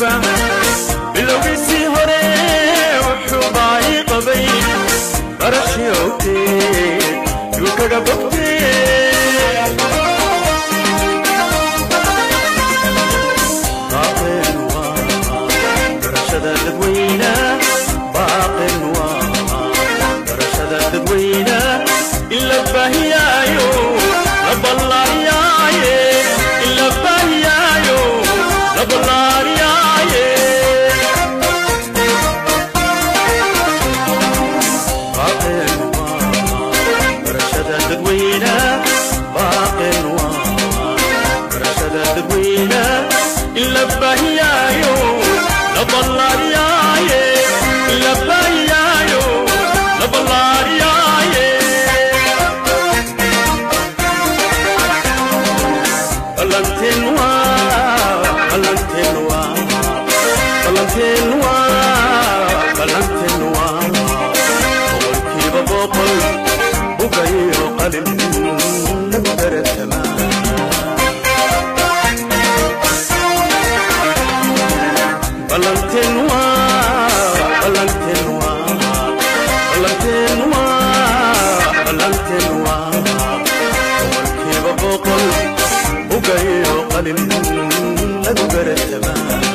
Eu hore wuxuu baayi qabay barashii owteed yuu kaga bogtee تبوينا باقي نوار رشدت تبوينا لبه يا يوم لب الله يا لبه يا يوم لب الله يا Valentinois, Valentinois, Valentinois. قليل أدبر التمام